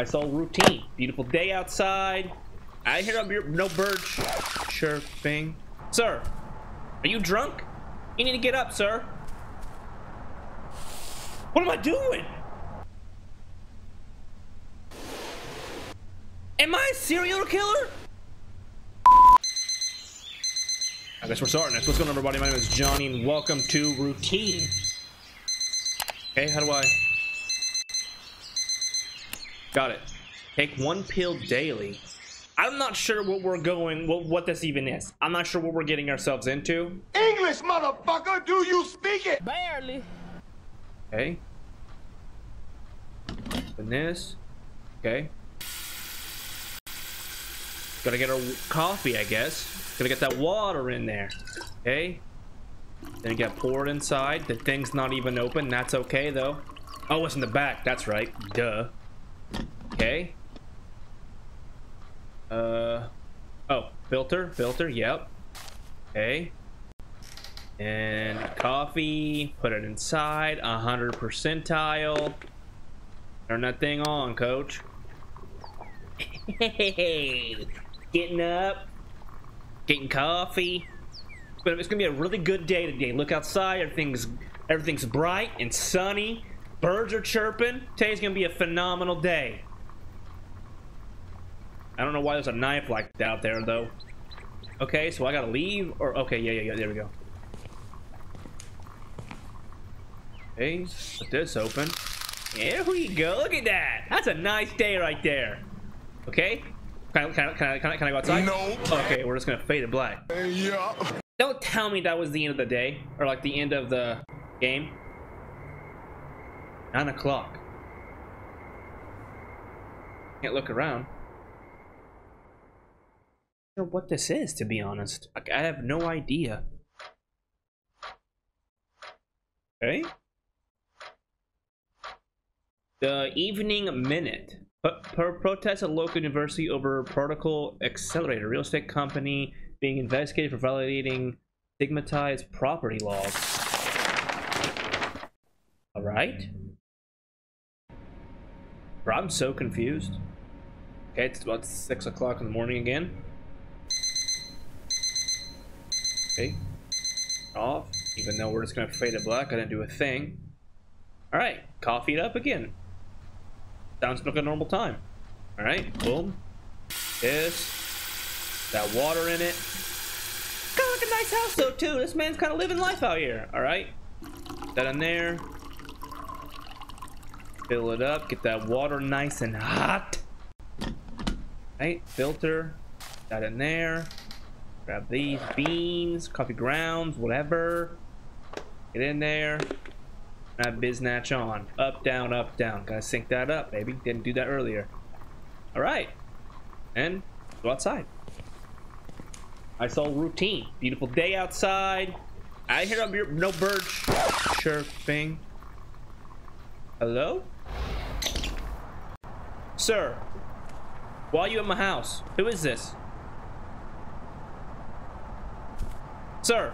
I saw routine. Beautiful day outside. I hear no birds chirping. Sir, are you drunk? You need to get up, sir. What am I doing? Am I a serial killer? I guess we're starting this. What's going on, everybody? My name is Johnny, and welcome to Routine. Okay, how do I... Got it. Take one pill daily. I'm not sure what we're going, what, what this even is. I'm not sure what we're getting ourselves into. English, motherfucker! Do you speak it? Barely. Okay. Open this. Okay. Gotta get our coffee, I guess. Gotta get that water in there. Okay. Then get poured inside. The thing's not even open. That's okay, though. Oh, it's in the back. That's right. Duh. Okay. Uh. Oh, filter. Filter. Yep. Okay. And coffee. Put it inside. 100 percentile. Turn that thing on, coach. Hey, getting up, getting coffee. But it's gonna be a really good day today. Look outside, everything's everything's bright and sunny. Birds are chirping. Today's gonna be a phenomenal day. I don't know why there's a knife like that out there though. Okay, so I gotta leave or okay, yeah, yeah, yeah, there we go. Okay, put this open. There we go. Look at that. That's a nice day right there. Okay. Can I, can I, can I, can I, can I go outside? No. Okay, we're just gonna fade to black. Yeah. Don't tell me that was the end of the day or like the end of the game. Nine o'clock. Can't look around. What this is, to be honest. Like, I have no idea. Okay. The Evening Minute. Per protest at local university over Particle Accelerator, real estate company being investigated for violating stigmatized property laws. All right. Bro, I'm so confused. Okay, it's about six o'clock in the morning again. Okay, off. Even though we're just gonna fade to black, I didn't do a thing. All right, coffee it up again. Sounds like a normal time. All right, boom. This, that water in it. Kind of like a nice house though too. This man's kind of living life out here. All right, that in there. Fill it up. Get that water nice and hot. Right, filter. That in there. Grab these beans, coffee grounds, whatever. Get in there. That biznatch on. Up, down, up, down. Gotta sync that up, baby. Didn't do that earlier. Alright. And go outside. I saw routine. Beautiful day outside. I hear no birds chirping. Hello? Sir. Why are you at my house? Who is this? Sir.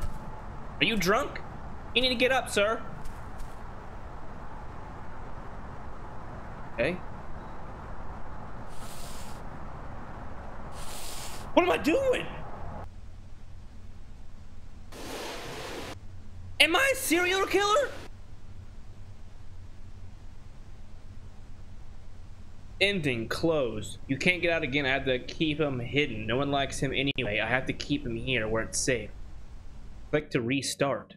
Are you drunk? You need to get up, sir. Okay. What am I doing? Am I a serial killer? Ending closed. You can't get out again. I have to keep him hidden. No one likes him anyway. I have to keep him here where it's safe. Click to restart.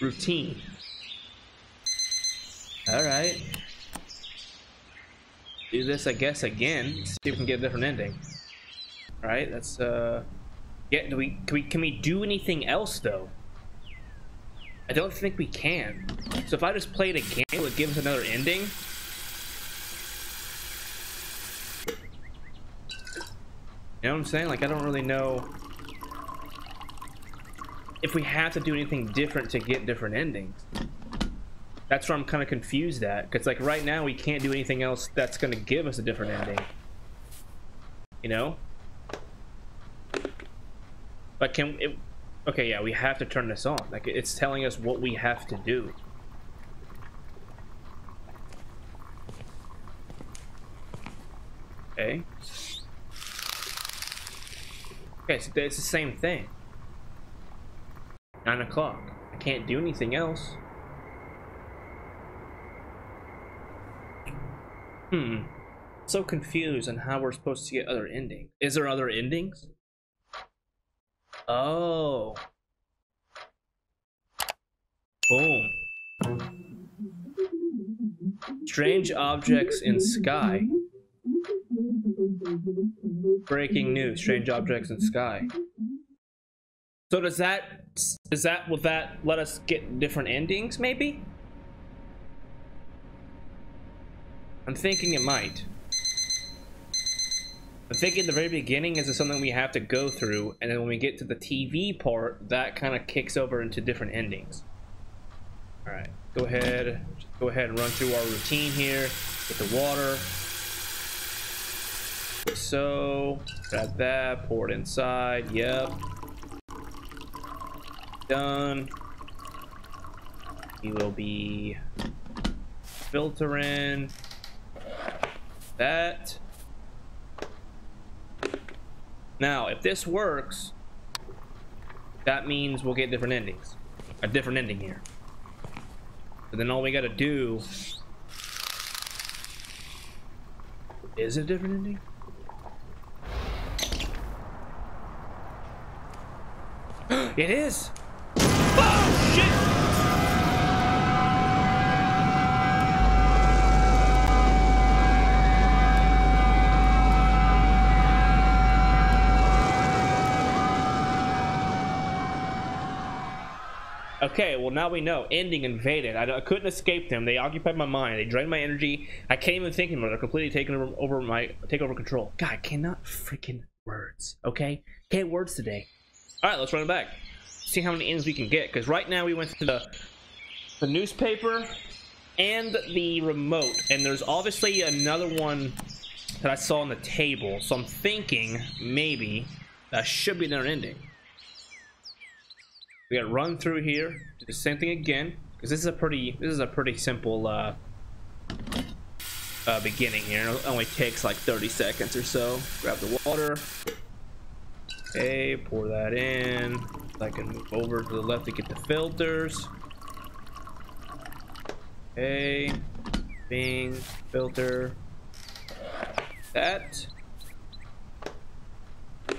routine. All right. Do this, I guess, again. See if we can get a different ending. All right, let's uh, get. Do we can we can we do anything else though? I don't think we can. So if I just play it again, it would give us another ending? You know what I'm saying? Like I don't really know if we have to do anything different to get different endings. That's where I'm kind of confused at. Because, like, right now we can't do anything else that's going to give us a different ending. You know? But can... It, Okay, yeah, we have to turn this on. Like, it's telling us what we have to do. Okay. Okay, so it's the same thing. 9 o'clock. I can't do anything else. Hmm. So confused on how we're supposed to get other endings. Is there other endings? Oh. Boom. Strange objects in sky. Breaking news, strange objects in sky. So does that does that will that let us get different endings maybe? I'm thinking it might. I'm thinking the very beginning is something we have to go through, and then when we get to the TV part, that kind of kicks over into different endings. Alright, go ahead, go ahead and run through our routine here. Get the water. So, grab that, pour it inside, yep. Done. We will be filtering that. Now, if this works, that means we'll get different endings. A different ending here. And then all we gotta do is a different ending? It is! Oh shit! Okay, well now we know. Ending invaded. I, I, couldn't escape them. They occupied my mind. They drained my energy. I can't even think anymore. They're completely taking over, my take over control. God, I cannot freaking words. Okay, can't words today. All right, let's run it back. See how many ends we can get. Because right now we went to the the newspaper and the remote, and there's obviously another one that I saw on the table. So I'm thinking maybe that should be their ending. We gotta run through here, do the same thing again, because this is a pretty this is a pretty simple uh, uh, beginning here. It only takes like 30 seconds or so. Grab the water. Okay, pour that in. I can move over to the left to get the filters. Okay, Bing, filter. That.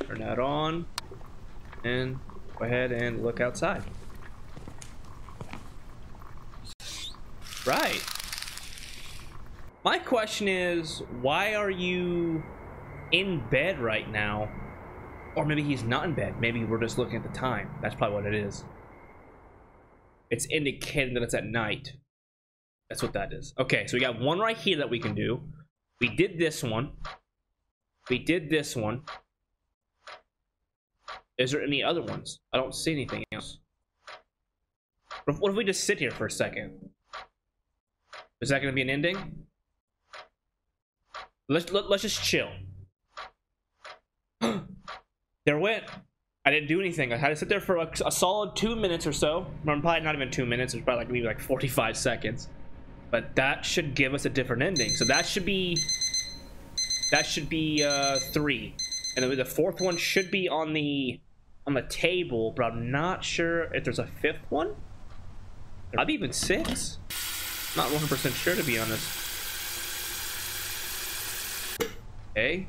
Turn that on. And go ahead and look outside. Right. My question is, why are you in bed right now? Or maybe he's not in bed. Maybe we're just looking at the time. That's probably what it is. It's indicating that it's at night. That's what that is. Okay, so we got one right here that we can do. We did this one. We did this one. Is there any other ones? I don't see anything else. What if we just sit here for a second? Is that going to be an ending? Let's let, us let us just chill. There went. I didn't do anything. I had to sit there for a, solid two minutes or so. Probably not even two minutes. It's probably like maybe like 45 seconds. But that should give us a different ending. So that should be that should be uh, three, and then the fourth one should be on the on the table, but I'm not sure if there's a fifth one. Maybe even six. Not 100% sure to be honest. Okay.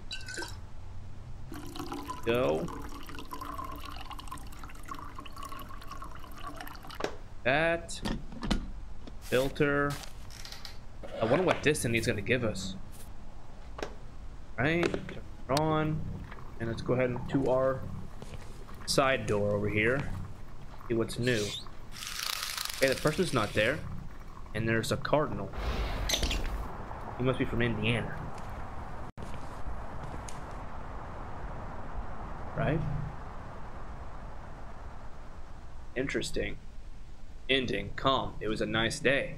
Go. That. Filter. I wonder what this is going to give us. Right. Turn On. And let's go ahead and to our side door over here. See what's new. Okay, the person's not there. And there's a cardinal. He must be from Indiana. Right? Interesting. Ending. Calm. It was a nice day.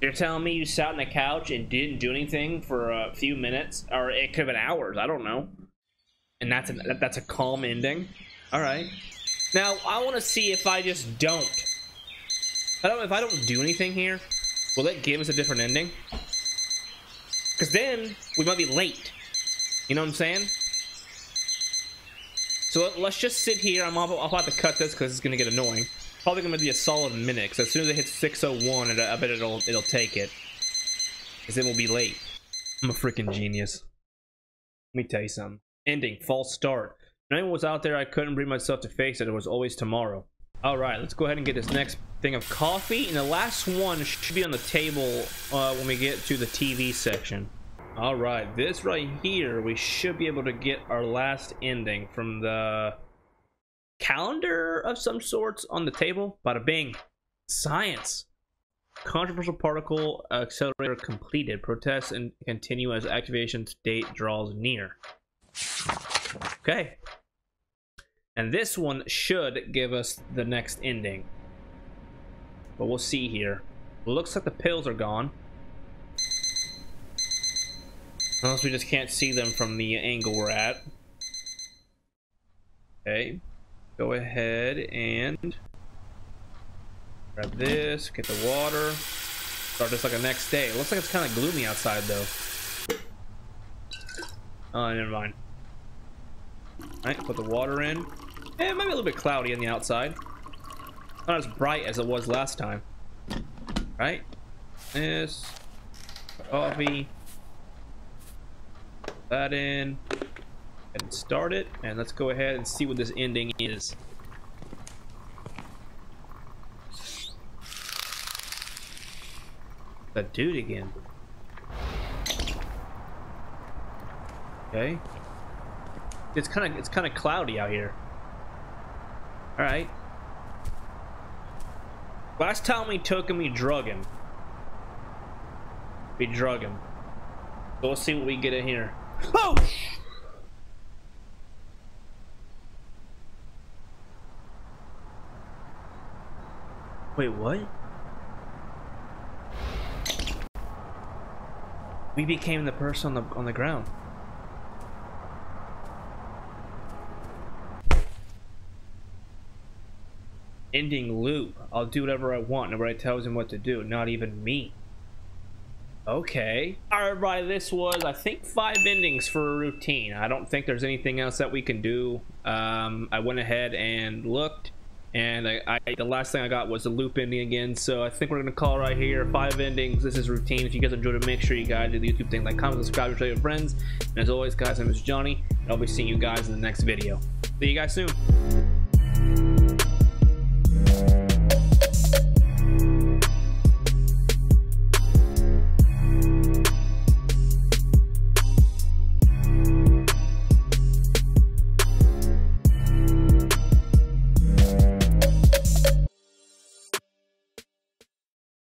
You're telling me you sat on the couch and didn't do anything for a few minutes? Or it could have been hours. I don't know and that's a that's a calm ending. All right. Now, I want to see if I just don't. I don't if I don't do anything here, will it give us a different ending? Because then we might be late. You know what I'm saying? So let, us just sit here. I'm I'll, I'll have to cut this because it's gonna get annoying. Probably gonna be a solid minute. So as soon as it hits 6:01, I bet it'll it'll take it. Because then we'll be late. I'm a freaking genius. Let me tell you something. Ending, false start. When anyone was out there, I couldn't bring myself to face it. It was always tomorrow. All right, let's go ahead and get this next thing of coffee. And the last one should be on the table uh, when we get to the TV section. All right, this right here, we should be able to get our last ending from the calendar of some sorts on the table. Bada bing. Science. Controversial particle accelerator completed. Protests and continue as activation date draws near. Okay. And this one should give us the next ending. But we'll see here. Looks like the pills are gone. Unless we just can't see them from the angle we're at. Okay. Go ahead and grab this, get the water. Start this like a next day. It looks like it's kind of gloomy outside though. Oh, never mind. Alright, put the water in. Eh, it might be a little bit cloudy on the outside. Not as bright as it was last time. Right? This. Coffee. That in. And start it. And let's go ahead and see what this ending is. That dude again. Okay. It's kind of it's kind of cloudy out here. All right. Last time we took him, we drug him. We drug him. So let's see what we get in here. Oh! Wait, what? We became the person on the on the ground. ending loop. I'll do whatever I want. Nobody tells him what to do. Not even me. Okay. All right, everybody. This was, I think, five endings for a routine. I don't think there's anything else that we can do. Um, I went ahead and looked, and I, I, the last thing I got was a loop ending again. So I think we're gonna call right here five endings. This is routine. If you guys enjoyed it, make sure you guys do the YouTube thing, like, comment, subscribe, share your friends. And as always, guys, name is Johnny, and I'll be seeing you guys in the next video. See you guys soon.